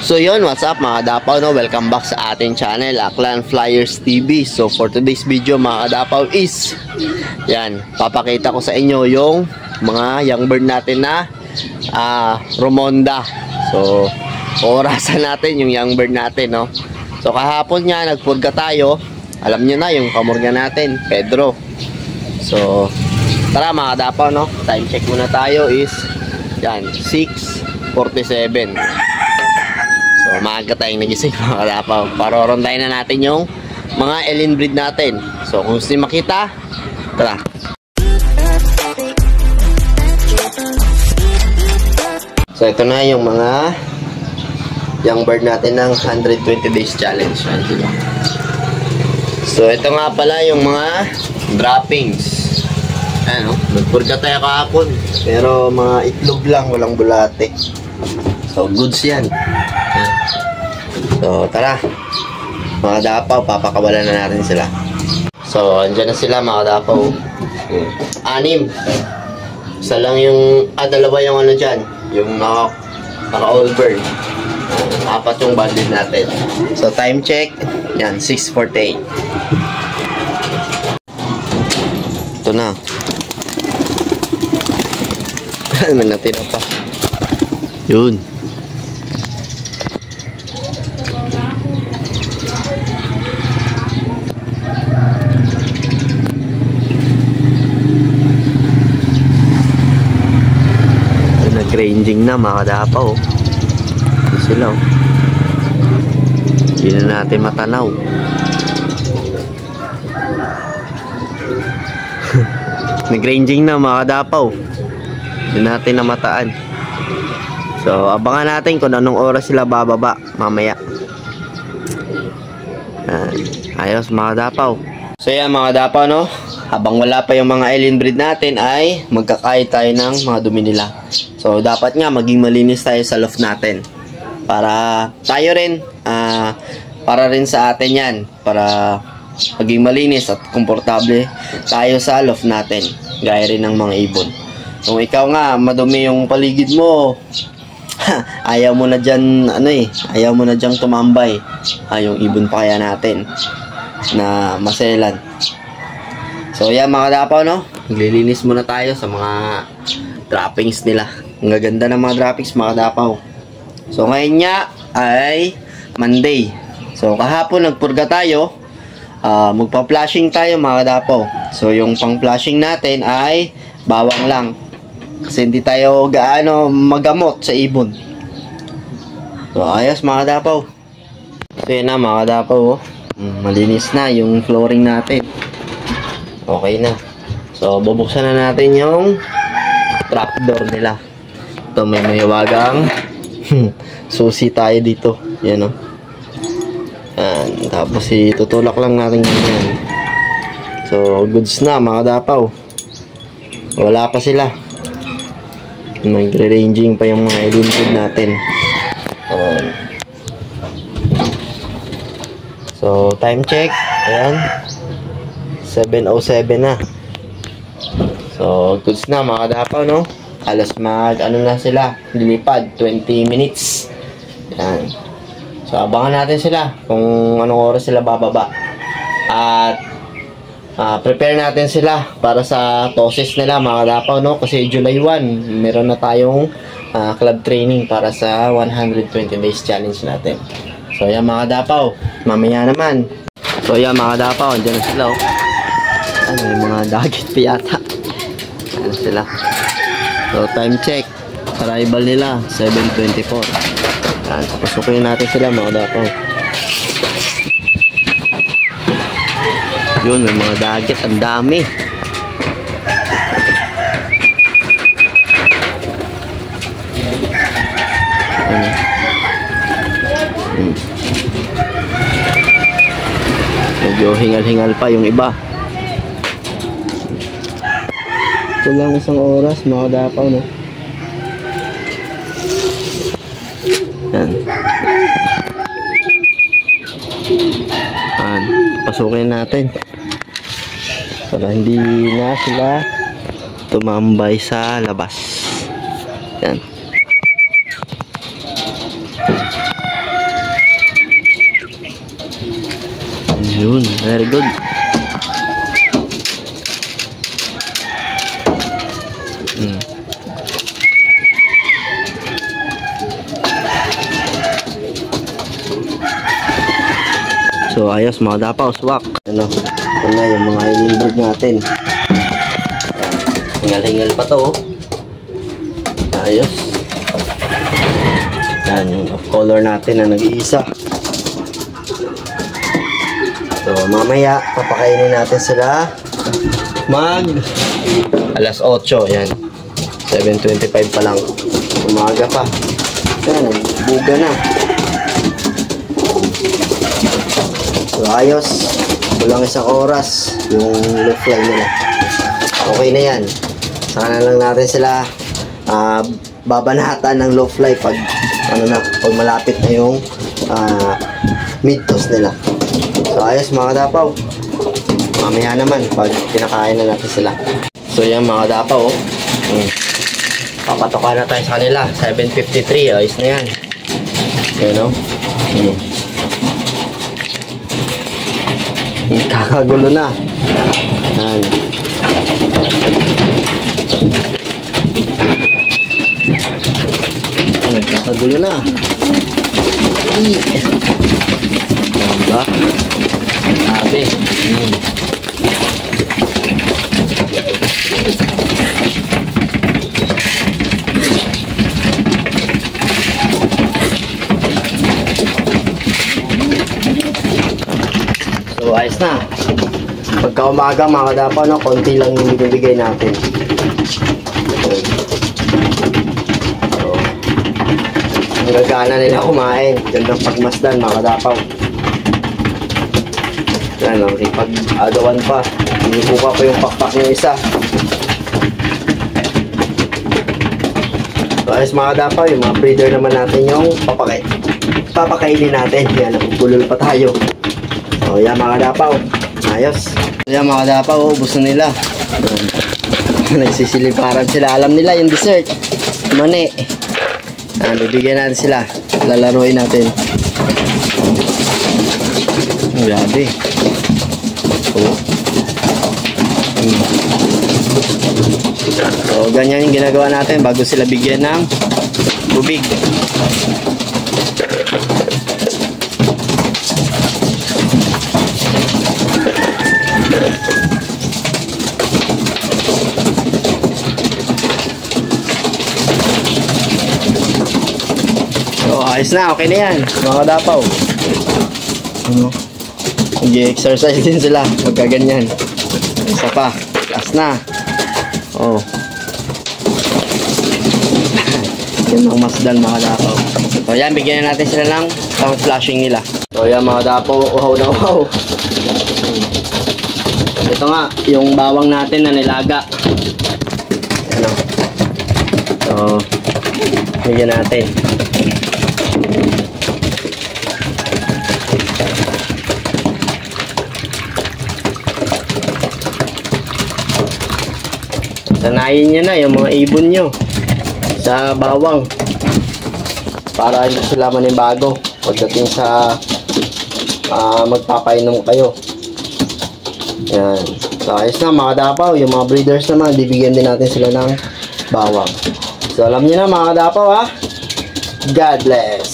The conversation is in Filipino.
So yun, what's up mga kadapaw no? Welcome back sa ating channel, Aklan Flyers TV. So for today's video mga kadapaw is yan, papakita ko sa inyo yung mga young bird natin na ah, Romonda. So orasan natin yung young bird natin no. So kahapon nga nagpurga tayo. Alam niyo na yung kamurga natin, Pedro. So tara mga kadapaw no. Time check muna tayo is yan, 6.47. Maaga tayong nagising mga kalapaw. Parorondayin na natin yung mga Ellen breed natin. So, kung gusto makita, tara. So, ito na yung mga young bird natin ng 120 days challenge. So, ito nga pala yung mga droppings. Ayan o, nagpurga tayo kahapon. Pero mga itlog lang, walang bulate. So, goods yan. So, tara. Mga dapaw, papakawalan na natin sila. So, andyan na sila mga dapaw. Anim. Isa lang yung, ah, dalawa yung ano dyan. Yung naka, naka all bird. Apat yung bandit natin. So, time check. Yan, 6.48. Ito na. May natira pa. Yun. Nag-ranging na mga kadapaw. Ito sila oh. Hindi na natin matanaw. Nag-ranging na mga kadapaw. Hindi natin namataan. So, abangan natin kung anong oras sila bababa mamaya. Yan. Ayos mga dapaw. So yan mga dapaw no. Habang wala pa yung mga alien breed natin ay magkakait tayo ng mga dumi nila. So dapat nga maging malinis tayo sa loft natin. Para tayo rin, ah, para rin sa atin yan. Para maging malinis at komportable tayo sa loft natin. Gaya rin ng mga ibon. Kung ikaw nga, madumi yung paligid mo, ayaw mo na dyan, ano eh, ayaw mo na dyan tumambay. Ah, yung ibon pa kaya natin na maselan. So, yan mga dapaw, no? Naglilinis muna tayo sa mga droppings nila. Ang gaganda ng mga droppings, mga dapaw. So, ngayon nga ay Monday. So, kahapon nagpurga tayo. Ah, magpa-flashing tayo, mga dapaw. So, yung pang-flashing natin ay bawang lang. Kasi hindi tayo gaano magamot sa ibon. So, ayos mga dapaw. So, yun na mga dapaw. Oh. Mm, Malinis na yung flooring natin. Okay na. So, bubuksan na natin yung trapdoor nila. Ito, may mayawagang susi tayo dito. Yan, oh. Yan. Tapos, itutulak lang natin yan. So, goods na mga dapaw. Wala pa sila. Nagre-ranging pa yung mga ilunod natin. Ayan. So, time check. Ayan. 7.07 na. So, goods na mga dapaw, no? Alas mag, ano na sila, lilipad, 20 minutes. Ayan. So, abangan natin sila kung anong oras sila bababa. At, ah, prepare natin sila para sa toses nila mga dapaw, no? Kasi July 1, meron na tayong ah, club training para sa 120 days challenge natin. So, yan mga dapaw. Mamaya naman. So, yan mga dapaw. Andiyan na sila, oh. Ano, yung mga dagit pa yata. Ano sila. So, time check. Arrival nila, 7.24. Yan, pasukin natin sila mga dapaw. Yun, may mga dagit. Ang dami. Ano? Hmm. Medyo hingal-hingal pa yung iba. Kulang isang oras, makadapaw na. Yan. Yan. Pasukin natin. Para hindi na sila tumambay sa labas. Yan. Yun. Very good. Ayos mga dapaw, swak. Ano, ito na yung mga bird natin. Hingal-hingal pa to. oh. Ayos. Yan, yung off color natin na nag-iisa. So, mamaya, papakainin natin sila mag alas 8, yan. 7.25 pa lang. Umaga pa. Yan, buga na. Ayos. Kulang isang oras yung low fly nila. Okay na yan. Saka na lang natin sila ah, babanatan ng low fly pag ano na, pag malapit na yung ah, mid toss nila. So ayos mga dapaw. Mamaya naman pag pinakain na natin sila. So yan mga dapaw. Oh. Hmm. Na tayo sa kanila. 7.53. Ayos na yan. Yan o. Hmm. Hmm, Kakagulo na. Yan. Nagkakagulo na. Ay. Yan ba? Sabi. Ayos na. Pagka umaga, mga kadapaw, no, konti lang yung binibigay natin. So, ang gagana nila kumain. Gandang pagmasdan, mga kadapaw. Yan, oh, ipag-agawan pa. Hinibuka pa yung pakpak ng isa. So, ayos mga kadapaw, yung mga breeder naman natin yung papakay. Papakainin natin. Yan, nagpupulol pa tayo. O yan mga dapaw. Ayos. Yan mga dapaw, ubos na nila. Nagsisiliparan sila. Alam nila yung dessert. Mani. Ayan, bibigyan natin sila. Lalaroin natin. Grabe. Oh. So, ganyan yung ginagawa natin bago sila bigyan ng tubig. Ayos na. Okay na yan. Mga dapaw. Ano? Nag-exercise din sila. Pagka ganyan. Isa pa. Last na. Oh. Yan ang masdan mga dapaw. So, yan. Bigyan na natin sila ng pang flashing nila. So, yan mga dapaw. Uhaw na uhaw. Ito nga. Yung bawang natin na nilaga. Ano? So, bigyan natin. Sanayin nyo na yung mga ibon nyo sa bawang para hindi sila manibago pagdating sa ah, magpapainom kayo. Yan. So, ayos na mga dapaw. Yung mga breeders naman, bibigyan din natin sila ng bawang. So, alam niyo na mga dapaw ha. God bless.